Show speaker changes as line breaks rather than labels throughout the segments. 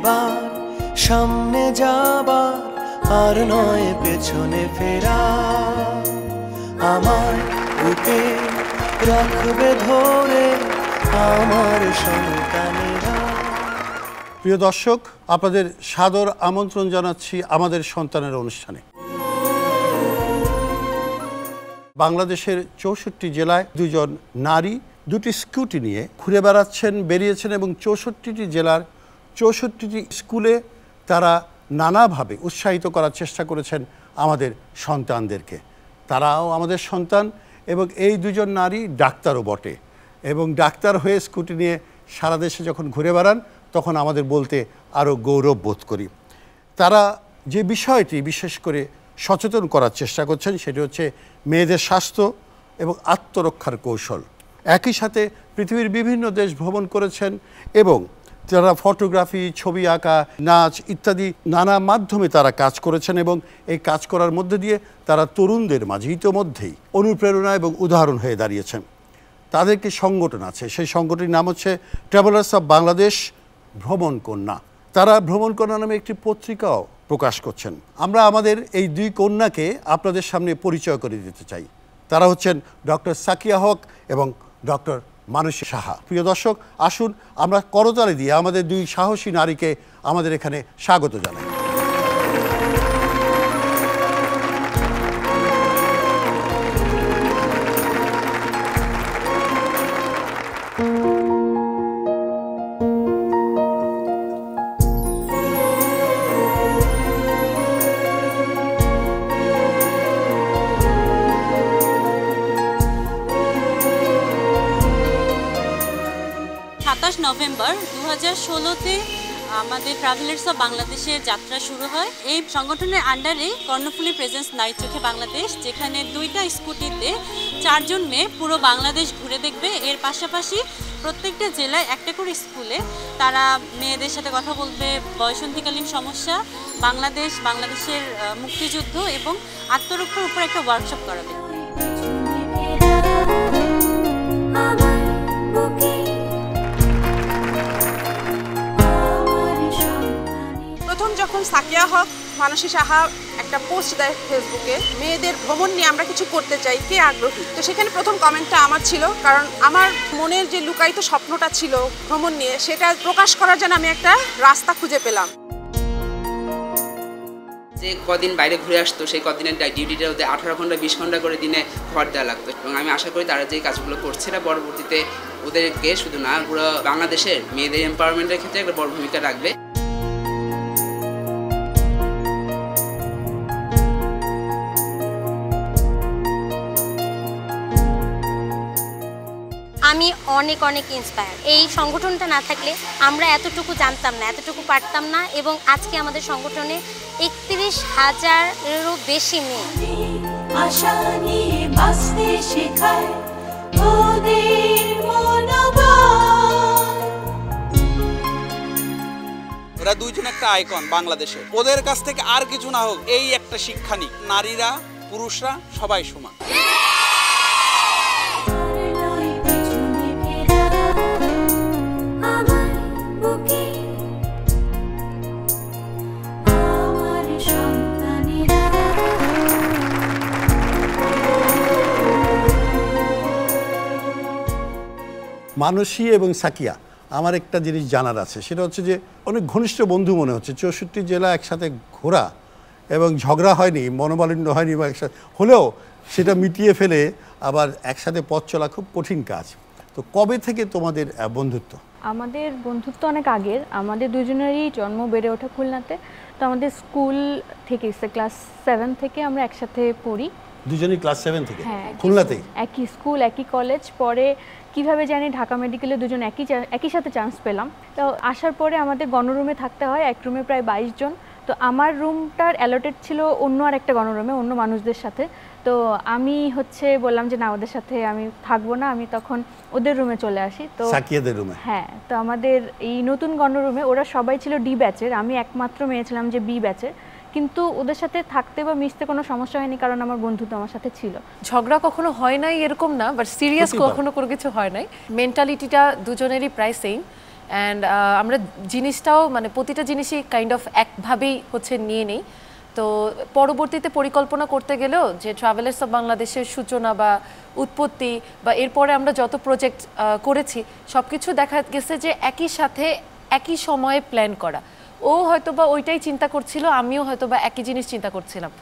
এবার সামনে যাবার আর নয় পেছনে ফেরা। আমার বুকে রাখবে ধরে আমার সন্তানেরা।
প্রিয় দর্শক, আপনাদের সাদর আমন্ত্রণ জানাচ্ছি আমাদের সন্তানের অনুষ্ঠানে। বাংলাদেশের চৌষট্টি জেলায় দুজন নারী দুটি স্কুটি নিয়ে ঘুরে বেড়াচ্ছেন, বেরিয়েছেন এবং চৌষট্টিটি জেলার চৌষট্টিটি স্কুলে তারা নানাভাবে উৎসাহিত করার চেষ্টা করেছেন আমাদের সন্তানদেরকে। তারাও আমাদের সন্তান এবং এই দুজন নারী ডাক্তারও বটে এবং ডাক্তার হয়ে স্কুটি নিয়ে সারা দেশে যখন ঘুরে বেড়ান, তখন আমাদের বলতে আরও গৌরব বোধ করি। তারা যে বিষয়টি বিশেষ করে সচেতন করার চেষ্টা করছেন, সেটি হচ্ছে মেয়েদের স্বাস্থ্য এবং আত্মরক্ষার কৌশল। একই সাথে পৃথিবীর বিভিন্ন দেশ ভ্রমণ করেছেন এবং যারা ফটোগ্রাফি, ছবি আঁকা, নাচ ইত্যাদি নানা মাধ্যমে তারা কাজ করেছেন এবং এই কাজ করার মধ্যে দিয়ে তারা তরুণদের মাঝে ইতোমধ্যেই অনুপ্রেরণা এবং উদাহরণ হয়ে দাঁড়িয়েছেন। তাদের তাদেরকে সংগঠন আছে, সেই সংগঠনের নাম হচ্ছে ট্রাভেলার্স অফ বাংলাদেশ ভ্রমণ কন্যা। তারা ভ্রমণ কন্যা নামে একটি পত্রিকাও প্রকাশ করছেন। আমরা আমাদের এই দুই কন্যাকে আপনাদের সামনে পরিচয় করে দিতে চাই। তারা হচ্ছেন ডক্টর সাকিয়া হক এবং ডক্টর মানসী সাহা। প্রিয় দর্শক, আসুন আমরা করতালি দিয়ে আমাদের দুই সাহসী নারীকে আমাদের এখানে স্বাগত জানাই।
ষোলোতে আমাদের ট্রাভেলার্স অফ বাংলাদেশের যাত্রা শুরু হয়। এই সংগঠনের আন্ডারে কর্ণফুলি প্রেজেন্স নাই চোখে বাংলাদেশ, যেখানে দুইটা স্কুটিতে চারজন মেয়ে পুরো বাংলাদেশ ঘুরে দেখবে। এর পাশাপাশি প্রত্যেকটা জেলায় একটা করে স্কুলে তারা মেয়েদের সাথে কথা বলবে, বয়সন্ধিকালীন সমস্যা, বাংলাদেশ, বাংলাদেশের মুক্তিযুদ্ধ এবং আত্মরক্ষার উপর একটা ওয়ার্কশপ করাবে।
যখন সাকিয়া হক, মানসী সাহা একটা পোস্ট দেয় ফেসবুকে মেয়েদের ভ্রমণ নিয়ে আমরা কিছু করতে চাই, কে আগ্রহী? তো সেখানে প্রথম কমেন্টটা আমার ছিল, কারণ আমার মনের যে লুকায়িত স্বপ্নটা ছিল ভ্রমণ নিয়ে, সেটা প্রকাশ করার জন্য আমি একটা রাস্তা খুঁজে পেলাম।
যে কদিন বাইরে ঘুরে আসতো, সেই কদিনের ডিউটিটা ওদের আঠারো ঘণ্টা, বিশ ঘণ্টা করে দিনে ঘর দেওয়া লাগতো। এবং আমি আশা করি তারা যে কাজগুলো করছে না পরবর্তীতে, ওদেরকে শুধু না, পুরো বাংলাদেশের মেয়েদের এম্পাওয়ারমেন্টের ক্ষেত্রে একটা বড় ভূমিকা রাখবে।
অনেক অনেক ইন্সপায়ার এই সংগঠনটা না থাকলে আমরা এতটুকু জানতাম না এতটুকু পারতাম না এবং আজকে আমাদের সংগঠনে একত্রিশ হাজারেরও বেশি মেয়ে।
আশা নিয়ে বাঁচতে শেখায় ওদের
ওরা দুইজন একটা আইকন বাংলাদেশে ওদের কাছ থেকে আর কিছু না হোক এই একটা শিক্ষা নিক। নারীরা পুরুষরা সবাই সমান।
মানসী এবং সাকিয়া আমার একটা জিনিস জানার আছে। সেটা হচ্ছে যে অনেক ঘনিষ্ঠ বন্ধু মনে হচ্ছে। চৌষট্টি জেলা একসাথে ঘোরা এবং ঝগড়া হয়নি মনোমালিন্য হয়নি বা একসাথে হলেও সেটা মিটিয়ে ফেলে আবার একসাথে পথ চলা খুব কঠিন কাজ। তো কবে থেকে তোমাদের বন্ধুত্ব?
আমাদের বন্ধুত্ব অনেক আগের। আমাদের দুজনেরই জন্ম বেড়ে ওঠা খুলনাতে। তো আমাদের স্কুল থেকে ক্লাস সেভেন থেকে আমরা একসাথে পড়ি।
দুজনেই ক্লাস সেভেন থেকে?
হ্যাঁ
খুলনাতেই?
একই স্কুল একই কলেজ। পরে কীভাবে জানি ঢাকা মেডিকেলে দুজন একই একই সাথে চান্স পেলাম। তো আসার পরে আমাদের গণরুমে থাকতে হয় এক রুমে প্রায় বাইশ জন। তো আমার রুমটার অ্যালোটেড ছিল অন্য আর একটা গণরুমে অন্য মানুষদের সাথে। তো আমি হচ্ছে বললাম যে না ওদের সাথে আমি থাকব না আমি তখন ওদের রুমে চলে আসি। তো
সাকিয়াদের রুমে
হ্যাঁ তো আমাদের এই নতুন গণরুমে ওরা সবাই ছিল ডি ব্যাচের আমি একমাত্র মেয়ে ছিলাম যে বি ব্যাচের কিন্তু ওদের সাথে থাকতে বা মিশতে কোনো সমস্যা হয়নি কারণ আমার বন্ধু তো আমার সাথে ছিল।
ঝগড়া কখনো হয় নাই এরকম না বাট সিরিয়াস কখনো কোনো কিছু হয় নাই। মেন্টালিটিটা দুজনেরই প্রায় সেম অ্যান্ড আমরা জিনিসটাও মানে প্রতিটা জিনিসই কাইন্ড অফ একভাবেই হচ্ছে নিয়ে নেই। তো পরবর্তীতে পরিকল্পনা করতে গেলেও যে ট্রাভেলার্স অফ বাংলাদেশের সূচনা বা উৎপত্তি বা এরপরে আমরা যত প্রজেক্ট করেছি সব কিছু দেখা গেছে যে একই সাথে একই সময়ে প্ল্যান করা। ও হয়তো বা ওইটাই চিন্তা করছিল, আমিও হয়তো বা একই জিনিস চিন্তা করছিলাম।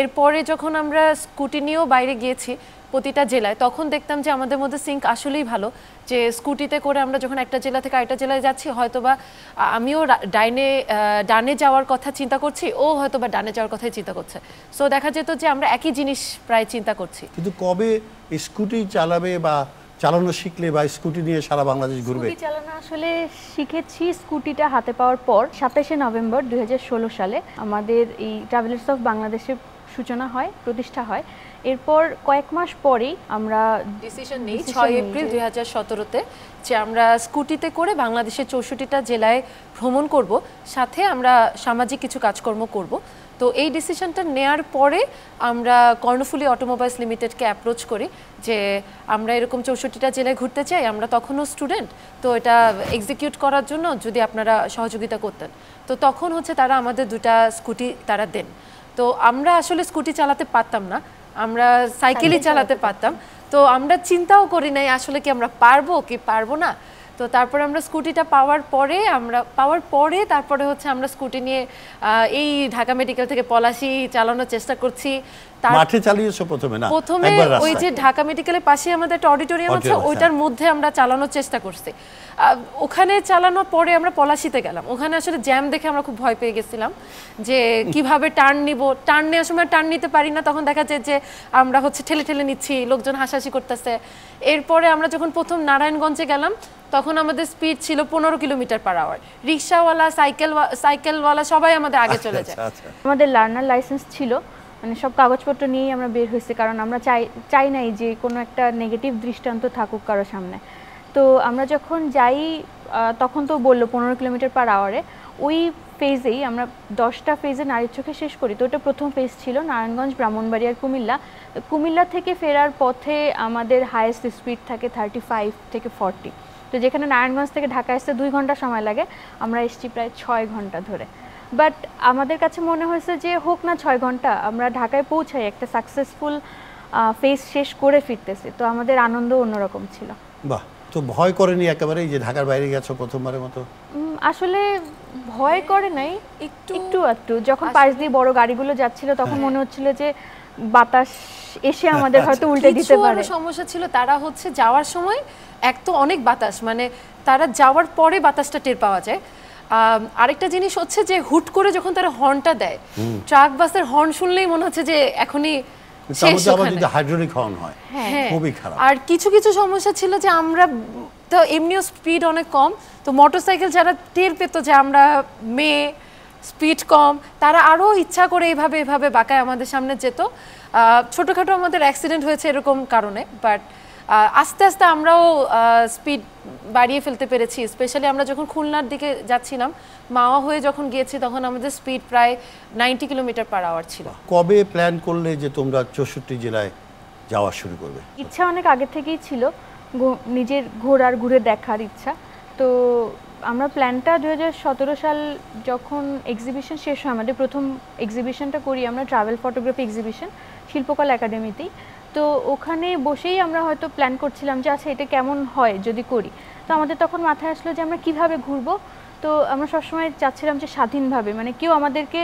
এরপরে যখন আমরা স্কুটি নিয়েও বাইরে গিয়েছি প্রতিটা জেলায়, তখন দেখতাম যে আমাদের মধ্যে সিঙ্ক আসলেই ভালো, যে স্কুটিতে করে আমরা যখন একটা জেলা থেকে আরেকটা জেলায় যাচ্ছি হয়তো বা আমিও ডাইনে ডানে যাওয়ার কথা চিন্তা করছি, ও হয়তো বা ডানে যাওয়ার কথাই চিন্তা করছে। সো দেখা যেত যে আমরা একই জিনিস প্রায় চিন্তা করছি।
কিন্তু কবে স্কুটি চালাবে বা চালানো শিখলে বা স্কুটি নিয়ে সারা বাংলাদেশ ঘুরবে?
স্কুটি চালানো আসলে শিখেছি স্কুটিটা হাতে পাওয়ার পর। সাতাশে নভেম্বর দুই হাজার ষোলো সালে আমাদের এই ট্রাভেলার্স অফ বাংলাদেশের সূচনা হয় প্রতিষ্ঠা হয়। এরপর কয়েক মাস পরেই আমরা
ডিসিশন নেই ছয় এপ্রিল দুই হাজার সতেরোতে যে আমরা স্কুটিতে করে বাংলাদেশের চৌষট্টিটা জেলায় ভ্রমণ করব সাথে আমরা সামাজিক কিছু কাজকর্ম করব। তো এই ডিসিশনটা নেয়ার পরে আমরা কর্ণফুলি অটোমোবাইলস লিমিটেডকে অ্যাপ্রোচ করি যে আমরা এরকম চৌষট্টিটা জেলায় ঘুরতে চাই আমরা তখনও স্টুডেন্ট তো এটা এক্সিকিউট করার জন্য যদি আপনারা সহযোগিতা করতেন। তো তখন হচ্ছে তারা আমাদের দুটা স্কুটি তারা দেন। তো আমরা আসলে স্কুটি চালাতে পারতাম না আমরা সাইকেলই চালাতে পারতাম। তো আমরা চিন্তাও করি নাই আসলে কি আমরা পারব কি পারব না। তো তারপরে আমরা স্কুটিটা পাওয়ার পরে আমরা, পাওয়ার পরে তারপরে হচ্ছে আমরা স্কুটি নিয়ে এই ঢাকা মেডিকেল থেকে পলাশি চালানোর চেষ্টা করছি।
মাঠে চালিয়েছো প্রথমে? না
প্রথমে ওই যে ঢাকা মেডিকেলের পাশে আমাদের একটা অডিটোরিয়াম আছে ওইটার মধ্যে আমরা চালানোর চেষ্টা করছি। ওখানে চালানোর পরে আমরা পলাশিতে গেলাম। ওখানে আসলে জ্যাম দেখে আমরা খুব ভয় পেয়ে গেছিলাম যে কীভাবে টার্ন নিব। টার্ন নেওয়ার সময় টার্ন নিতে পারি না তখন দেখা যায় যে আমরা হচ্ছে ঠেলে ঠেলে নিচ্ছি লোকজন হাসাহাসি করতেছে। এরপরে আমরা যখন প্রথম নারায়ণগঞ্জে গেলাম তখন আমাদের স্পিড ছিল পনেরো কিলোমিটার পার আওয়ার রিক্সাওয়ালা সাইকেল সাইকেলওয়ালা সবাই আমাদের আগে চলে যায়।
আচ্ছা। আচ্ছা
আমাদের লার্নার লাইসেন্স ছিল। মানে সব কাগজপত্র নিয়েই আমরা বের হয়েছি, কারণ আমরা চাই চাই নাই যে কোনো একটা নেগেটিভ দৃষ্টান্ত থাকুক কারও সামনে। তো আমরা যখন যাই তখন তো বলল পনেরো কিলোমিটার পার আওয়ারে ওই ফেজেই আমরা দশটা ফেজে নারীর চোখে শেষ করি। তো ওটা প্রথম ফেজ ছিল নারায়ণগঞ্জ ব্রাহ্মণবাড়িয়ার কুমিল্লা। কুমিল্লা থেকে ফেরার পথে আমাদের হায়েস্ট স্পিড থাকে থার্টি ফাইভ থেকে ফর্টি তো যেখানে নারায়ণগঞ্জ থেকে ঢাকা আসতে দুই ঘণ্টা সময় লাগে, আমরা এসছি প্রায় ছয় ঘণ্টা ধরে। বাট আমাদের কাছে মনে হয়েছে যে হোক না ছয় ঘণ্টা আমরা ঢাকায় পৌঁছাই একটা সাকসেসফুল ফেস শেষ করে ফিরতেছি। তো আমাদের আনন্দ অন্যরকম ছিল।
বাহ! তো ভয় করেনি একেবারে যে ঢাকার বাইরে গেছো প্রথমবারের মতো?
আসলে ভয় করে নাই একটু একটু একটু যখন পাশ দিয়ে বড় গাড়িগুলো যাচ্ছিল তখন
হ্যাঁ।
মনে হচ্ছিল যে বাতাস এসে আমাদের হয়তো উল্টে দিতে
কিছু
পারে।
সমস্যা ছিল তারা হচ্ছে যাওয়ার সময় এক তো অনেক বাতাস মানে তারা যাওয়ার পরে বাতাসটা টের পাওয়া যায়। আরেকটা জিনিস হচ্ছে যে হুট করে যখন তারা হর্নটা দেয় ট্রাক বাসের হর্ন শুনলেই মনে হচ্ছে যে এখনই
হাইড্রোলিক হর্ন হয়
হ্যাঁ।
খুবই খারাপ।
আর কিছু কিছু সমস্যা ছিল যে আমরা তো এমনিও স্পিড অনেক কম তো মোটরসাইকেল যারা টের পেত যে আমরা মেয়ে স্পিড কম তারা আরও ইচ্ছা করে এইভাবে এভাবে বাঁকায় আমাদের সামনে যেত। আহ, ছোটোখাটো আমাদের অ্যাক্সিডেন্ট হয়েছে এরকম কারণে বাট আস্তে আস্তে আমরাও স্পিড বাড়িয়ে ফেলতে পেরেছি স্পেশালি আমরা যখন খুলনার দিকে যাচ্ছিলাম মাওয়া হয়ে যখন গিয়েছি তখন আমাদের স্পিড প্রায় নাইনটি কিলোমিটার পার আওয়ার ছিল।
কবে প্ল্যান করলে যে তোমরা চৌষট্টি জেলায় যাওয়া শুরু করবে?
ইচ্ছা অনেক আগে থেকেই ছিল ঘো- নিজের ঘোরার ঘুরে দেখার ইচ্ছা। তো আমরা প্ল্যানটা দু হাজার সতেরো সাল যখন এক্সিবিশন শেষ হয় আমাদের প্রথম এক্সিবিশনটা করি আমরা ট্রাভেল ফটোগ্রাফি এক্সিবিশন শিল্পকলা একাডেমিতেই তো ওখানে বসেই আমরা হয়তো প্ল্যান করছিলাম যে আচ্ছা এটা কেমন হয় যদি করি? তো আমাদের তখন মাথায় আসলো যে, আমরা কীভাবে ঘুরবো? তো আমরা সবসময় চাচ্ছিলাম যে, স্বাধীনভাবে। মানে কেউ আমাদেরকে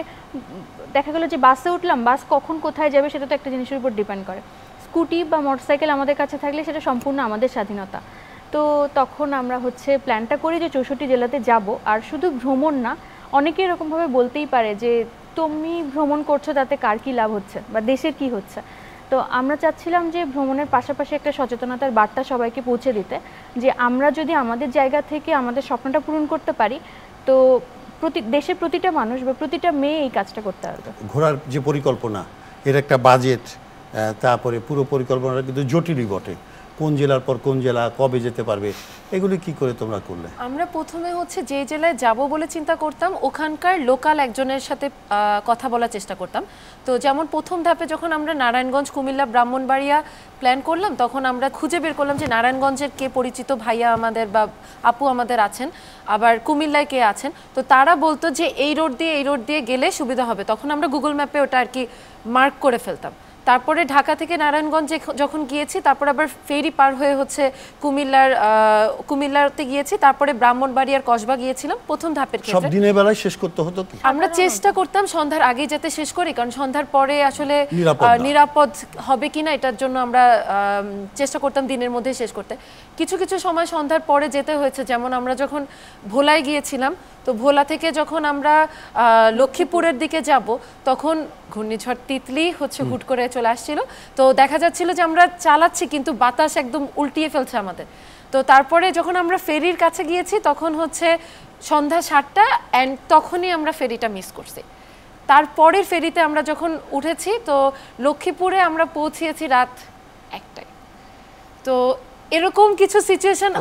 দেখা গেলো যে, বাসে উঠলাম, বাস কখন কোথায় যাবে সেটা তো একটা জিনিসের উপর ডিপেন্ড করে। স্কুটি বা মোটরসাইকেল আমাদের কাছে থাকলে সেটা সম্পূর্ণ আমাদের স্বাধীনতা। তো তখন আমরা হচ্ছে প্ল্যানটা করি যে, চৌষট্টি জেলাতে যাব। আর শুধু ভ্রমণ না, অনেকে এরকমভাবে বলতেই পারে যে, তুমি ভ্রমণ করছ, তাতে কার কী লাভ হচ্ছে? বা দেশের কি হচ্ছে? তো আমরা চাচ্ছিলাম যে ভ্রমণের পাশাপাশি একটা সচেতনতার বার্তা সবাইকে পৌঁছে দিতে, যে আমরা যদি আমাদের জায়গা থেকে আমাদের স্বপ্নটা পূরণ করতে পারি, তো প্রতি, দেশের প্রতিটা মানুষ বা প্রতিটা মেয়ে এই কাজটা করতে পারবে।
ঘোরার যে পরিকল্পনা, এর একটা বাজেট তারপরে পুরো পরিকল্পনাটা কিন্তু জটিলই বটে। কোন জেলার পর কোন জেলা, কবে যেতে পারবে, এগুলি কি করে তোমরা করলে?
আমরা প্রথমে হচ্ছে যে জেলায় যাব বলে চিন্তা করতাম, ওখানকার লোকাল একজনের সাথে কথা বলার চেষ্টা করতাম। তো যেমন প্রথম ধাপে যখন আমরা নারায়ণগঞ্জ, কুমিল্লা, ব্রাহ্মণবাড়িয়া প্ল্যান করলাম, তখন আমরা খুঁজে বের করলাম যে নারায়ণগঞ্জের কে পরিচিত ভাইয়া আমাদের বা আপু আমাদের আছেন, আবার কুমিল্লায় কে আছেন। তো তারা বলতো যে এই রোড দিয়ে, এই রোড দিয়ে গেলে সুবিধা হবে। তখন আমরা গুগল ম্যাপে ওটা আর কি মার্ক করে ফেলতাম। তারপরে ঢাকা থেকে নারায়ণগঞ্জে যখন গিয়েছি তারপর আবার ফেরি পার হয়ে হচ্ছে কুমিল্লার কুমিল্লাতে গিয়েছি তারপরে ব্রাহ্মণবাড়িয়ার কসবা গিয়েছিলাম প্রথম ধাপের
সব দিনের বেলায় শেষ করতে হতো কি
আমরা চেষ্টা করতাম সন্ধ্যার আগেই যাতে শেষ করি কারণ সন্ধ্যার পরে আসলে
নিরাপদ
আহ,
না।
নিরাপদ হবে কিনা এটার জন্য আমরা আম, চেষ্টা করতাম দিনের মধ্যে শেষ করতে। কিছু কিছু সময় সন্ধ্যার পরে যেতে হয়েছে যেমন আমরা যখন ভোলায় গিয়েছিলাম তো ভোলা থেকে যখন আমরা আহ, লক্ষ্মীপুরের দিকে যাব তখন ঘূর্ণিঝড় তিতলি হচ্ছে হুট করে চলে আসছিল। তো দেখা যাচ্ছিল যে আমরা চালাচ্ছি কিন্তু বাতাস একদম উল্টিয়ে ফেলছে আমাদের। তো তারপরে যখন আমরা ফেরির কাছে গিয়েছি তখন হচ্ছে সন্ধ্যা সাতটা অ্যান্ড তখনই আমরা ফেরিটা মিস করছি। তারপরের ফেরিতে আমরা যখন উঠেছি তো লক্ষ্মীপুরে আমরা পৌঁছিয়েছি রাত একটায়। তো এরকম কিছু সিচুয়েশন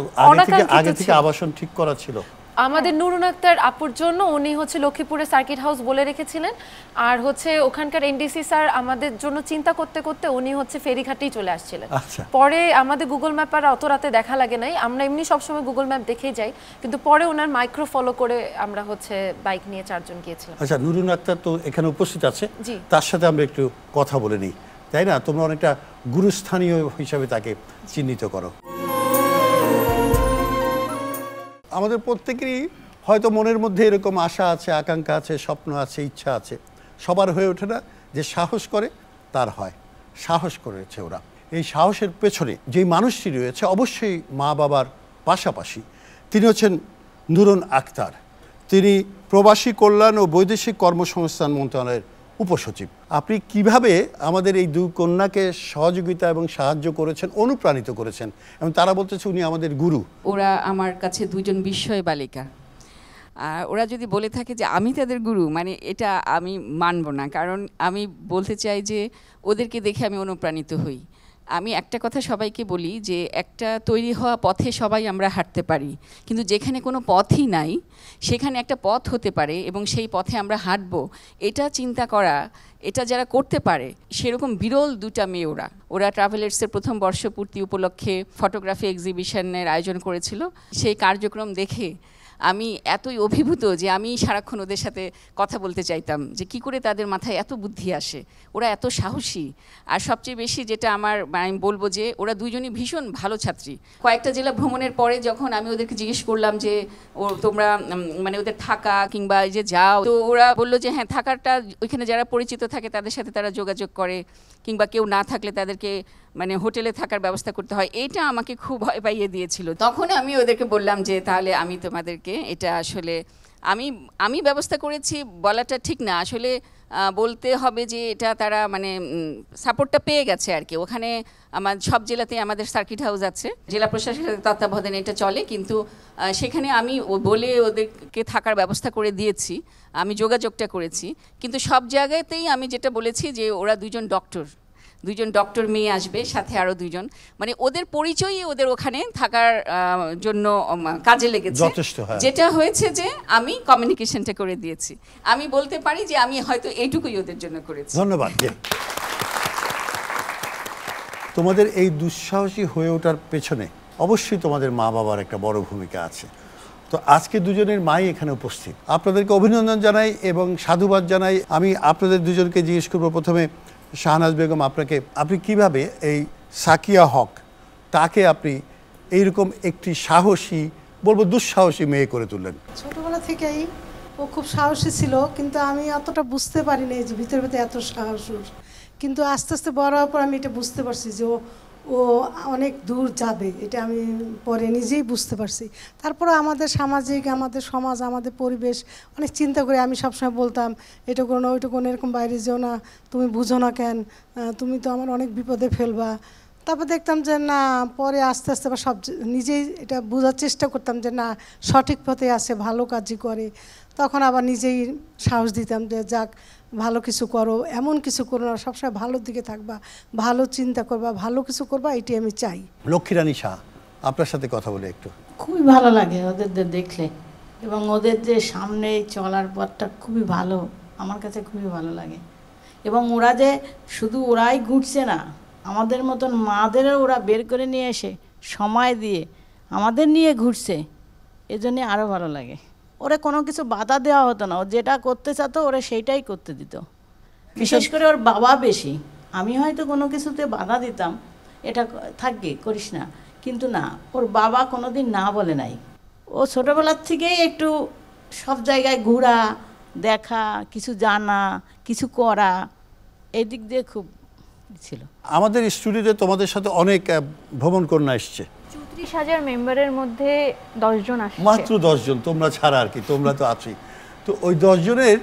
আগে থেকে আবাসন ঠিক করা ছিল।
আমাদের নুরুন আক্তার আপুর জন্য উনি হচ্ছে লক্ষ্মীপুরে সার্কিট হাউস বলে রেখেছিলেন। আর হচ্ছে ওখানকার এনডিসি স্যার আমাদের জন্য চিন্তা করতে করতে উনি হচ্ছে ফেরিঘাটেই চলে আসছিলেন।
আচ্ছা।
পরে আমাদের গুগল ম্যাপ আর অত রাতে দেখা লাগে নাই। আমরা এমনি সবসময় গুগল ম্যাপ দেখেই যাই। কিন্তু পরে ওনার মাইক্রো ফলো করে আমরা হচ্ছে বাইক নিয়ে চারজন গিয়েছিলাম।
আচ্ছা নুরুন আক্তার তো এখানে উপস্থিত আছে। তার সাথে আমরা একটু কথা বলে নিই। তাই না? তোমরা অনেকটা গুরুস্থানীয় হিসাবে তাকে চিহ্নিত করো। আমাদের প্রত্যেকেরই হয়তো মনের মধ্যে এরকম আশা আছে, আকাঙ্ক্ষা আছে, স্বপ্ন আছে, ইচ্ছা আছে। সবার হয়ে ওঠে না যে সাহস করে, তার হয়। সাহস করেছে ওরা। এই সাহসের পেছনে যেই মানুষটি রয়েছে, অবশ্যই মা বাবার পাশাপাশি তিনি হচ্ছেন নুরুন আক্তার তিনি প্রবাসী কল্যাণ ও বৈদেশিক কর্মসংস্থান মন্ত্রণালয়ের উপসচিব। আপনি কীভাবে আমাদের এই দুই কন্যাকে সহযোগিতা এবং সাহায্য করেছেন, অনুপ্রাণিত করেছেন? এবং তারা বলতেছে উনি আমাদের গুরু।
ওরা আমার কাছে দুজন বিস্ময় বালিকা। আর ওরা যদি বলে থাকে যে আমি তাদের গুরু মানে এটা আমি মানব না। কারণ আমি বলতে চাই যে ওদেরকে দেখে আমি অনুপ্রাণিত হই। আমি একটা কথা সবাইকে বলি যে একটা তৈরি হওয়া পথে সবাই আমরা হাঁটতে পারি। কিন্তু যেখানে কোনো পথই নাই, সেখানে একটা পথ হতে পারে এবং সেই পথে আমরা হাঁটবো। এটা চিন্তা করা, এটা যারা করতে পারে, সেরকম বিরল দুটা মেয়ে ওরা। ওরা ট্রাভেলার্সের প্রথম বর্ষপূর্তি উপলক্ষে ফটোগ্রাফি এক্সিবিশনের আয়োজন করেছিল। সেই কার্যক্রম দেখে আমি এতই অভিভূত যে আমি সারাক্ষণ ওদের সাথে কথা বলতে চাইতাম যে কি করে তাদের মাথায় এত বুদ্ধি আসে। ওরা এত সাহসী। আর সবচেয়ে বেশি যেটা আমার, আমি বলব যে ওরা দুজনই ভীষণ ভালো ছাত্রী। কয়েকটা জেলা ভ্রমণের পরে যখন আমি ওদেরকে জিজ্ঞেস করলাম যে, ও তোমরা মানে ওদের থাকা কিংবা যে যাও? তো ওরা বলল যে হ্যাঁ থাকারটা ওইখানে যারা পরিচিত থাকে তাদের সাথে তারা যোগাযোগ করে। কিংবা কেউ না থাকলে তাদেরকে মানে হোটেলে থাকার ব্যবস্থা করতে হয়, এটা আমাকে খুব ভয় পাইয়ে দিয়েছিল। তখন আমি ওদেরকে বললাম যে, তাহলে আমি তোমাদেরকে এটা আসলে আমি আমি ব্যবস্থা করেছি বলাটা ঠিক না। আসলে বলতে হবে যে এটা তারা মানে সাপোর্টটা পেয়ে গেছে আর কি ওখানে আমার, সব জেলাতেই আমাদের সার্কিট হাউস আছে। জেলা প্রশাসনের তত্ত্বাবধানে এটা চলে, কিন্তু সেখানে আমি বলে ওদেরকে থাকার ব্যবস্থা করে দিয়েছি। আমি যোগাযোগটা করেছি। কিন্তু সব জায়গাতেই আমি যেটা বলেছি যে ওরা দুজন ডক্টর দুজন ডক্টর মেয়ে আসবে সাথে আরও দুজন মানে ওদের পরিচয়ই ওদের ওখানে থাকার জন্য কাজে লেগেছে।
হ্যাঁ।
যেটা হয়েছে যে আমি কমিউনিকেশনটা করে দিয়েছি। আমি বলতে পারি যে আমি হয়তো এইটুকুই ওদের জন্য করেছি।
ধন্যবাদ তোমাদের এই দুঃসাহসী হয়ে ওঠার পেছনে অবশ্যই তোমাদের মা বাবার একটা বড় ভূমিকা আছে। তো আজকে দুজনের মাই এখানে উপস্থিত। আপনাদেরকে অভিনন্দন জানাই এবং সাধুবাদ জানাই। আমি আপনাদের দুজনকে জিজ্ঞেস করব প্রথমে শাহনাজ বেগম আপনাকে, আপনি কীভাবে এই সাকিয়া হক, তাকে আপনি এইরকম একটি সাহসী, বলব দুঃসাহসী মেয়ে করে তুললেন?
ছোটবেলা থেকেই ও খুব সাহসী ছিল, কিন্তু আমি অতটা বুঝতে পারিনি যে ভিতরে ভিতরে এত সাহস কিন্তু আস্তে আস্তে বড় হওয়ার পর আমি এটা বুঝতে পারছি যে ও ও অনেক দূর যাবে, এটা আমি পরে নিজেই বুঝতে পারছি। তারপরে আমাদের সামাজিক, আমাদের সমাজ, আমাদের পরিবেশ, অনেক চিন্তা করে আমি সবসময় বলতাম, এটা কোনো ওইটা কোনো এরকম বাইরে যেও না, তুমি বুঝো না কেন তুমি তো আমার অনেক বিপদে ফেলবা। তারপর দেখতাম যে, না, পরে আস্তে আস্তে আবার সব নিজেই এটা বোঝার চেষ্টা করতাম যে, না, সঠিক পথে আসে ভালো কাজই করে। তখন আবার নিজেই সাহস দিতাম যে, যাক ভালো কিছু করো এমন কিছু করো না সবসময় ভালোর দিকে থাকবা ভালো চিন্তা করবা ভালো কিছু করবা এটাই আমি চাই।
লক্ষ্মীরানী শাহ আপনার সাথে কথা বলে একটু।
খুবই ভালো লাগে ওদের দেখলে এবং ওদের যে সামনে চলার পথটা খুবই ভালো আমার কাছে খুবই ভালো লাগে। এবং ওরা যে শুধু ওরাই ঘুরছে না আমাদের মতন মাদেরও ওরা বের করে নিয়ে এসে সময় দিয়ে আমাদের নিয়ে ঘুরছে এজন্যে আরও ভালো লাগে। ওরা কোনো কিছু বাধা দেওয়া হতো না। ও যেটা করতে চাতো, ওরা সেইটাই করতে দিত। বিশেষ করে ওর বাবা বেশি। আমি হয়তো কোনো কিছুতে বাধা দিতাম। এটা থাকবে, করিস না। কিন্তু না, ওর বাবা কোনো দিন না বলে নাই। ও ছোটোবেলার থেকেই একটু সব জায়গায় ঘোরা, দেখা, কিছু জানা, কিছু করা, এই দিক দিয়ে খুব ছিল।
আমাদের স্টুডিওতে তোমাদের সাথে অনেক ভ্রমণ কন্যা এসছে।
চৌত্রিশ হাজার মেম্বারের মধ্যে দশজন আসছে।
মাত্র দশজন তোমরা ছাড়া আর কি তোমরা তো আছোই তো ওই দশজনের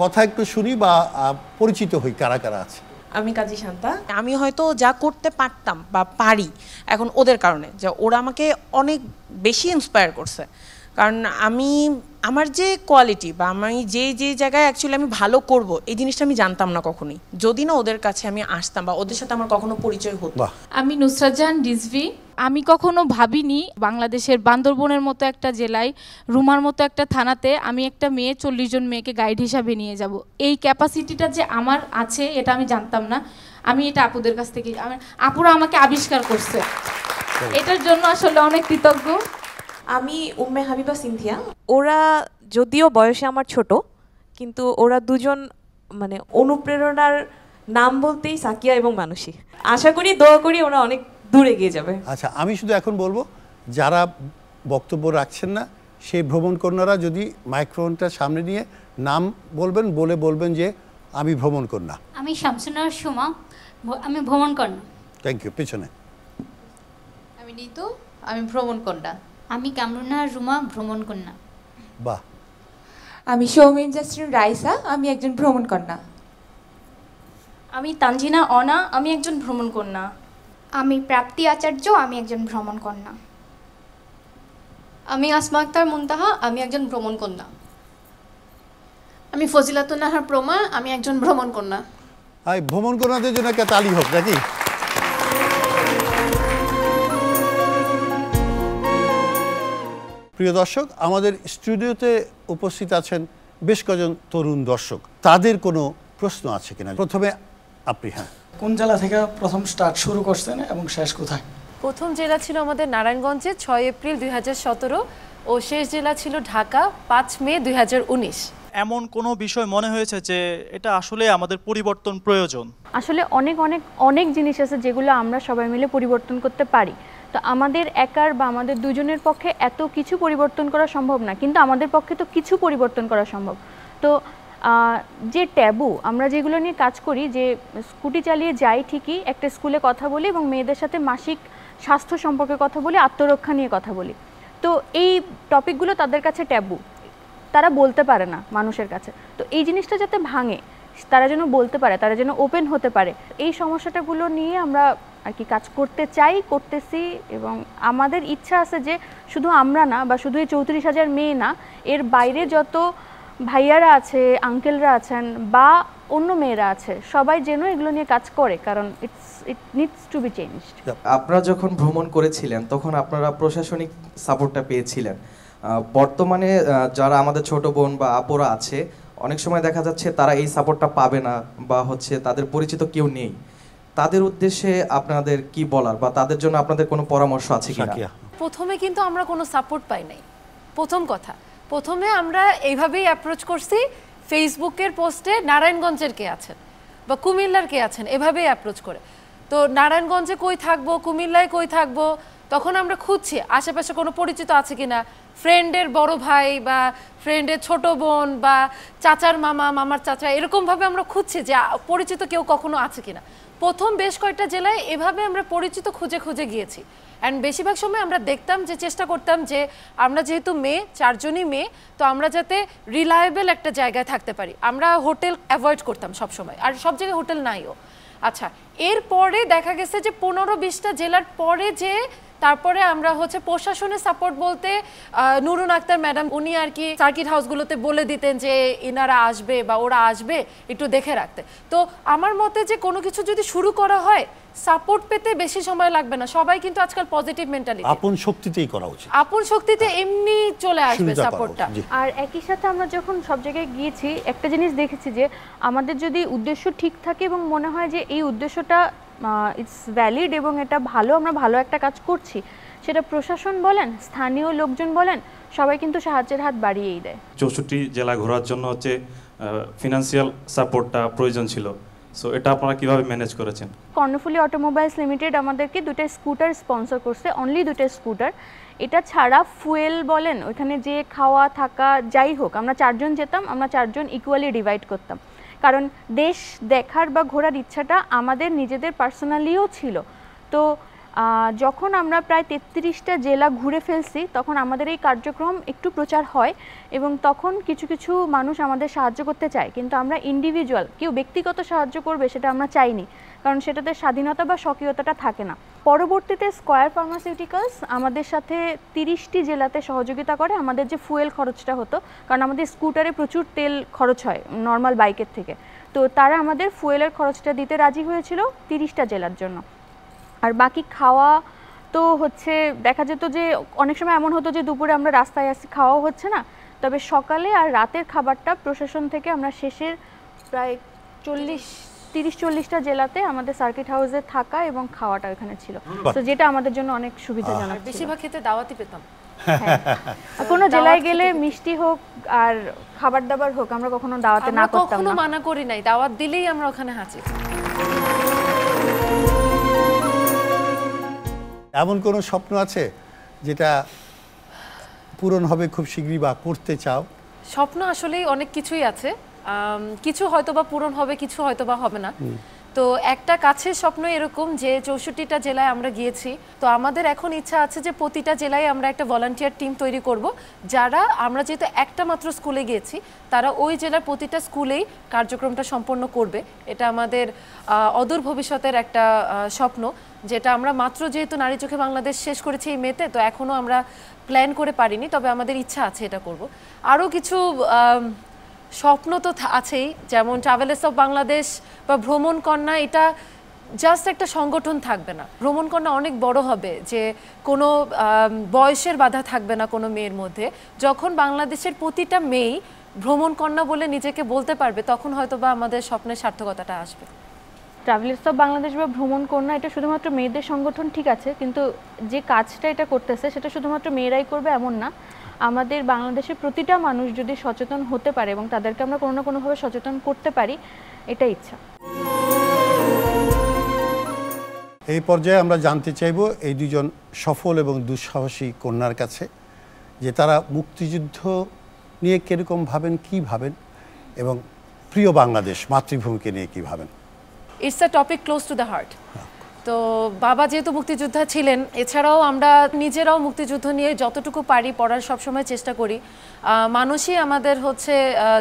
কথা একটু শুনি বা পরিচিত হই কারা কারা আছে?
আমি কাজী শান্তা। আমি হয়তো যা করতে পারতাম বা পারি এখন ওদের কারণে যে ওরা আমাকে অনেক বেশি ইন্সপায়ার করছে। কারণ আমি আমার যে কোয়ালিটি বা আমি যে যে জায়গায় অ্যাকচুয়ালি আমি ভালো করব এই জিনিসটা আমি জানতাম না কখনোই। যদি না ওদের কাছে আমি আসতাম বা ওদের সাথে আমার কখনো পরিচয় হতো।
আমি নুসরাত জাহান রিজভি। আমি কখনো ভাবিনি বাংলাদেশের বান্দরবনের মতো একটা জেলায় রুমার মতো একটা থানাতে আমি একটা মেয়ে চল্লিশ জন মেয়েকে গাইড হিসাবে নিয়ে যাব। এই ক্যাপাসিটিটা যে আমার আছে এটা আমি জানতাম না। আমি এটা আপুদের কাছ থেকে আপুরা আমাকে আবিষ্কার করছে। এটার জন্য আসলে অনেক কৃতজ্ঞ।
আমি উম্মে হাবিবা সিন্ধিয়া। ওরা যদিও বয়সে আমার ছোট কিন্তু ওরা দুজন মানে অনুপ্রেরণার নাম বলতেই সাকিয়া এবং মানসী। আশা করি দোয়া করি ওরা অনেক দূরে গিয়ে যাবে।
আচ্ছা আমি শুধু এখন বলব যারা বক্তব্য রাখছেন না সেই ভ্রমণ কন্যারা যদি মাইক্রোফোনটা সামনে নিয়ে নাম বলবেন বলে বলবেন যে আমি ভ্রমণ কন্যা।
আমি শামসুনার সুমা আমি ভ্রমণ কন্যা।
থ্যাংক ইউ পিছনে।
আমি নিতু আমি ভ্রমণ কন্যা।
আমি কামরুনা রুমা ভ্রমণ কন্যা।
বাহ।
আমি সৌমিন জাস্টিন রাইসা আমি একজন ভ্রমণ কন্যা।
আমি তানজিনা অনা আমি একজন ভ্রমণ কন্যা।
আমি প্রাপ্তি আচার্য আমি একজন ভ্রমণ কন্যা।
আমি আসমা আক্তার মুনতাহা আমি একজন ভ্রমণ কন্যা।
আমি ফজিলাতুন্নাহার প্রমা আমি একজন ভ্রমণ কন্যা।
ভ্রমণ কন্যাদের জন্য একটা তালি হোক নাকি? প্রিয় দর্শক আমাদের স্টুডিওতে উপস্থিত আছেন বেশ কজন তরুণ দর্শক। তাদের কোনো প্রশ্ন আছে কিনা? প্রথমে আপনি হ্যাঁ।
কোন জেলা থেকে প্রথম স্টার্ট শুরু করছেন এবং শেষ কোথায়?
প্রথম জেলা ছিল আমাদের নারায়ণগঞ্জে ছয় এপ্রিল দুই হাজার সতেরো ও শেষ জেলা ছিল ঢাকা পাঁচ মে দু হাজার উনিশ।
এমন কোনো বিষয় মনে হয়েছে যে এটা আসলে আমাদের পরিবর্তন প্রয়োজন?
আসলে অনেক অনেক অনেক জিনিস আছে যেগুলো আমরা সবাই মিলে পরিবর্তন করতে পারি। তো আমাদের একার বা আমাদের দুজনের পক্ষে এত কিছু পরিবর্তন করা সম্ভব না, কিন্তু আমাদের পক্ষে তো কিছু পরিবর্তন করা সম্ভব। তো যে ট্যাবু আমরা যেগুলো নিয়ে কাজ করি, যে স্কুটি চালিয়ে যাই ঠিকই, একটা স্কুলে কথা বলি এবং মেয়েদের সাথে মাসিক স্বাস্থ্য সম্পর্কে কথা বলি, আত্মরক্ষা নিয়ে কথা বলি। তো এই টপিকগুলো তাদের কাছে ট্যাবু তারা বলতে পারে না মানুষের কাছে। তো এই জিনিসটা যাতে ভাঙে তারা যেন বলতে পারে, তারা যেন ওপেন হতে পারে। এই সমস্যাটাগুলো নিয়ে আমরা আর কি কাজ করতে চাই, করতেছি এবং আমাদের ইচ্ছা আছে যে শুধু আমরা না বা শুধু এই চৌত্রিশ হাজার মেয়ে না, এর বাইরে যত ভাইয়ারা আছে আঙ্কেলরা আছেন বা অন্য মেয়েরা আছে, সবাই যেন এগুলো নিয়ে কাজ করে, কারণ it's it needs to be changed
আপনারা যখন ভ্রমণ করেছিলেন, তখন আপনারা প্রশাসনিক সাপোর্টটা পেয়েছিলেন। বর্তমানে যারা আমাদের ছোট বোন বা আপুরা আছে অনেক সময় দেখা যাচ্ছে তারা এই সাপোর্টটা পাবে না বা হচ্ছে তাদের পরিচিত কেউ নেই। তাদের উদ্দেশ্যে আপনাদের কি বলার বা তাদের জন্য আপনাদের কোনো পরামর্শ আছে কি
প্রথমে কিন্তু আমরা কোনো সাপোর্ট পাই নাই। প্রথম কথা। প্রথমে আমরা এইভাবেই অ্যাপ্রোচ করছি ফেসবুকের পোস্টে নারায়ণগঞ্জের কে আছেন বা কুমিল্লার কে আছেন এভাবেই অ্যাপ্রোচ করে। তো নারায়ণগঞ্জে কই থাকব কুমিল্লায় কই থাকব তখন আমরা খুঁজছি আশেপাশে কোনো পরিচিত আছে কিনা। ফ্রেন্ডের বড় ভাই বা ফ্রেন্ডের ছোট বোন বা চাচার মামা, মামার চাচা, এরকমভাবে আমরা খুঁজছি যে পরিচিত কেউ কখনো আছে কিনা। প্রথম বেশ কয়েকটা জেলায় এভাবে আমরা পরিচিত খুঁজে খুঁজে গিয়েছি। অ্যান্ড বেশিরভাগ সময় আমরা দেখতাম যে, চেষ্টা করতাম যে, আমরা যেহেতু মেয়ে, চারজনই মেয়ে, তো আমরা যাতে রিলায়েবল একটা জায়গায় থাকতে পারি। আমরা হোটেল অ্যাভয়েড করতাম সব সময় আর সব জায়গায় হোটেল নাইও। আচ্ছা এরপরে দেখা গেছে যে পনেরো বিশটা জেলার পরে যে তারপরে আমরা হচ্ছে প্রশাসনের সাপোর্ট বলতে নুরুন আক্তার ম্যাডাম উনি আর কি সার্কিট হাউসগুলোতে বলে দিতেন যে ইনারা আসবে বা ওরা আসবে একটু দেখে রাখতে। তো আমার মতে যে কোনো কিছু যদি শুরু করা হয় সাপোর্ট পেতে বেশি সময় লাগবে না। সবাই কিন্তু আজকাল পজিটিভ মেন্টালিটি
আপন শক্তিতেই করা উচিত।
আপন শক্তিতে এমনি চলে আসবে সাপোর্টটা
আর একই সাথে আমরা যখন সব জায়গায় গিয়েছি একটা জিনিস দেখেছি যে আমাদের যদি উদ্দেশ্য ঠিক থাকে এবং মনে হয় যে এই উদ্দেশ্যটা ইটস ভ্যালিড এবং এটা ভালো আমরা ভালো একটা কাজ করছি। সেটা প্রশাসন বলেন স্থানীয় লোকজন বলেন সবাই কিন্তু সাহায্যের হাত বাড়িয়েই দেয়।
চৌষট্টি জেলা ঘোরার জন্য হচ্ছে ফিনান্সিয়াল সাপোর্টটা প্রয়োজন ছিল। সো এটা আপনারা কীভাবে ম্যানেজ করেছেন?
কর্ণফুলি অটোমোবাইলস লিমিটেড আমাদেরকে দুটো স্কুটার স্পন্সর করছে অনলি দুটো স্কুটার এটা ছাড়া ফুয়েল বলেন ওইখানে যে খাওয়া থাকা যাই হোক আমরা চারজন যেতাম আমরা চারজন ইকুয়ালি ডিভাইড করতাম। কারণ দেশ দেখার বা ঘোরার ইচ্ছাটা আমাদের নিজেদের পার্সোনালিও ছিল। তো যখন আমরা প্রায় তেত্রিশটা জেলা ঘুরে ফেলছি, তখন আমাদের এই কার্যক্রম একটু প্রচার হয় এবং তখন কিছু কিছু মানুষ আমাদের সাহায্য করতে চায়। কিন্তু আমরা ইন্ডিভিজুয়াল কেউ ব্যক্তিগত সাহায্য করবে সেটা আমরা চাইনি, কারণ সেটাতে স্বাধীনতা বা স্বকীয়তাটা থাকে না। পরবর্তীতে স্কয়ার ফার্মাসিউটিক্যালস আমাদের সাথে তিরিশটি জেলাতে সহযোগিতা করে আমাদের যে ফুয়েল খরচটা হতো, কারণ আমাদের স্কুটারে প্রচুর তেল খরচ হয় নর্মাল বাইকের থেকে। তো তারা আমাদের ফুয়েলের খরচটা দিতে রাজি হয়েছিল তিরিশটা জেলার জন্য। আর বাকি খাওয়া তো হচ্ছে দেখা যেত যে অনেক সময় এমন হতো যে দুপুরে আমরা রাস্তায় আসি খাওয়াও হচ্ছে না। তবে সকালে আর রাতের খাবারটা প্রশাসন থেকে আমরা শেষের প্রায় চল্লিশ তিরিশ চল্লিশটা জেলাতে আমাদের সার্কিট হাউসে থাকা এবং খাওয়াটা ওখানে ছিল। তো যেটা আমাদের জন্য অনেক সুবিধাজনক।
বেশিরভাগ ক্ষেত্রে দাওয়াতি পেতাম।
আর কোনো জেলায় গেলে মিষ্টি হোক আর খাবার দাবার হোক আমরা কখনো দাওয়াতে না
আমরা
করতাম
কখনো মানা করি নাই। দাওয়াত দিলেই আমরা ওখানে হাজির।
এমন কোনো স্বপ্ন আছে যেটা পূরণ হবে খুব শীঘ্রই বা করতে চাও?
স্বপ্ন আসলেই অনেক কিছুই আছে। কিছু হয়তো বা পূরণ হবে কিছু হয়তো বা হবে না। তো একটা কাছের স্বপ্ন এরকম যে চৌষট্টিটা জেলায় আমরা গিয়েছি। তো আমাদের এখন ইচ্ছা আছে যে প্রতিটা জেলায় আমরা একটা ভলান্টিয়ার টিম তৈরি করব। যারা আমরা যেহেতু একটা মাত্র স্কুলে গিয়েছি, তারা ওই জেলার প্রতিটা স্কুলেই কার্যক্রমটা সম্পন্ন করবে। এটা আমাদের অদূর ভবিষ্যতের একটা স্বপ্ন। যেটা আমরা মাত্র যেহেতু নারী চোখে বাংলাদেশ শেষ করেছি এই মেতে, তো এখনও আমরা প্ল্যান করে পারিনি, তবে আমাদের ইচ্ছা আছে এটা করব। আরও কিছু স্বপ্ন তো আছেই, যেমন ট্রাভেলার্স অফ বাংলাদেশ বা ভ্রমণ কন্যা, এটা জাস্ট একটা সংগঠন থাকবে না। ভ্রমণ কন্যা অনেক বড় হবে যে কোনো বয়সের বাধা থাকবে না কোনো মেয়ের মধ্যে। যখন বাংলাদেশের প্রতিটা মেয়েই ভ্রমণ কন্যা বলে নিজেকে বলতে পারবে, তখন হয়তো বা আমাদের স্বপ্নের সার্থকতাটা আসবে।
ট্রাভেলার্স অফ বাংলাদেশ বা ভ্রমণ কন্যা, এটা শুধুমাত্র মেয়েদের সংগঠন ঠিক আছে, কিন্তু যে কাজটা এটা করতেছে, সেটা শুধুমাত্র মেয়েরাই করবে এমন না। আমাদের বাংলাদেশের প্রতিটা মানুষ যদি সচেতন হতে পারে এবং তাদেরকে আমরা কোনো না কোনোভাবে সচেতন করতে পারি এটা ইচ্ছা।
এই পর্যায়ে আমরা জানতে চাইব এই দুজন সফল এবং দুঃসাহসী কন্যার কাছে যে তারা মুক্তিযুদ্ধ নিয়ে কীরকম ভাবেন কি ভাবেন এবং প্রিয় বাংলাদেশ মাতৃভূমিকে নিয়ে কি ভাবেন?
It's a topic close to the heart তো বাবা যেহেতু মুক্তিযোদ্ধা ছিলেন, এছাড়াও আমরা নিজেরাও মুক্তিযুদ্ধ নিয়ে যতটুকু পারি পড়ার সবসময় চেষ্টা করি। মানুষই আমাদের হচ্ছে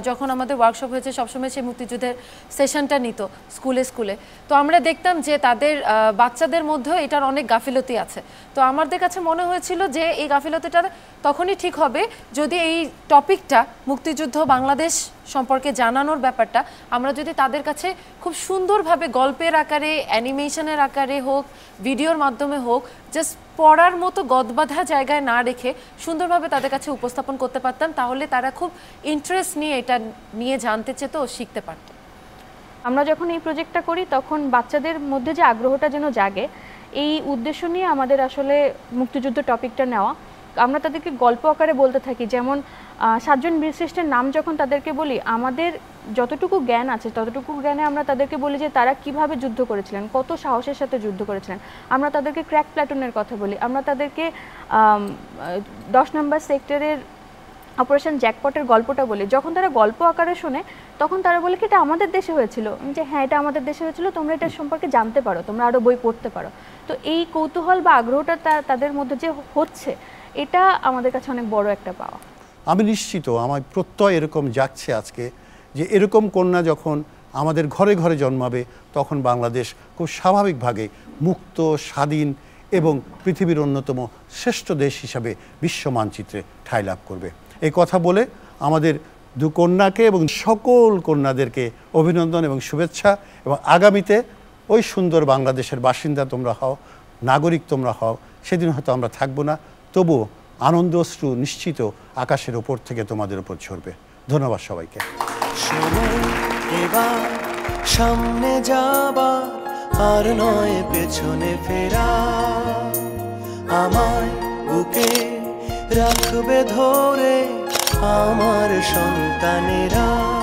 যখন আমাদের ওয়ার্কশপ হয়েছে, সবসময় সেই মুক্তিযুদ্ধের সেশনটা নিত, স্কুলে স্কুলে। তো আমরা দেখতাম যে তাদের বাচ্চাদের মধ্যেও এটার অনেক গাফিলতি আছে। তো আমাদের কাছে মনে হয়েছিল যে এই গাফিলতিটা তখনই ঠিক হবে যদি এই টপিকটা মুক্তিযুদ্ধ বাংলাদেশ সম্পর্কে জানানোর ব্যাপারটা, আমরা যদি তাদের কাছে খুব সুন্দরভাবে গল্পের আকারে, অ্যানিমেশনের আকারে হোক, ভিডিওর মাধ্যমে হোক জাস্ট পড়ার মতো গদবাধা জায়গায় না রেখে সুন্দরভাবে তাদের কাছে উপস্থাপন করতে পারতাম, তাহলে তারা খুব ইন্টারেস্ট নিয়ে এটা নিয়ে জানতে চেত শিখতে পারত।
আমরা যখন এই প্রজেক্টটা করি, তখন বাচ্চাদের মধ্যে যে আগ্রহটা যেন জাগে, এই উদ্দেশ্য নিয়ে আমাদের আসলে মুক্তিযুদ্ধ টপিকটা নেওয়া আমরা তাদেরকে গল্প আকারে বলতে থাকি। যেমন সাতজন বীরশ্রেষ্ঠের নাম যখন তাদেরকে বলি, আমাদের যতটুকু জ্ঞান আছে, ততটুকু জ্ঞানে আমরা তাদেরকে বলি যে, তারা কীভাবে যুদ্ধ করেছিলেন, কত সাহসের সাথে যুদ্ধ করেছিলেন। আমরা তাদেরকে ক্র্যাক প্ল্যাটুনের কথা বলি। আমরা তাদেরকে দশ নম্বর সেক্টরের অপারেশন জ্যাকপটের গল্পটা বলি। যখন তারা গল্প আকারে শোনে, তখন তারা বলে কি, এটা আমাদের দেশে হয়েছিল। যে হ্যাঁ এটা আমাদের দেশে হয়েছিল। তোমরা এটা সম্পর্কে জানতে পারো, তোমরা আরও বই পড়তে পারো। তো এই কৌতূহল বা আগ্রহটা তাদের মধ্যে যে হচ্ছে এটা আমাদের কাছে অনেক বড় একটা পাওয়া।
আমি নিশ্চিত আমার প্রত্যয় এরকম যাচ্ছে আজকে যে এরকম কন্যা যখন আমাদের ঘরে ঘরে জন্মাবে, তখন বাংলাদেশ খুব স্বাভাবিকভাবে মুক্ত, স্বাধীন এবং পৃথিবীর অন্যতম শ্রেষ্ঠ দেশ হিসাবে বিশ্ব মানচিত্রে ঠাঁই লাভ করবে। এই কথা বলে আমাদের দু কন্যাকে এবং সকল কন্যাদেরকে অভিনন্দন এবং শুভেচ্ছা এবং আগামীতে ওই সুন্দর বাংলাদেশের বাসিন্দা তোমরা হও, নাগরিক তোমরা হও, সেদিন হয়তো আমরা থাকব না। তবুও আনন্দ অশ্রু নিশ্চিত আকাশের ওপর থেকে তোমাদের উপর ঝরবে। ধন্যবাদ সবাইকে।
সামনে যাবার আর নয় পেছনে ফেরা। আমায় বুকে রাখবে ধরে আমার সন্তানেরা।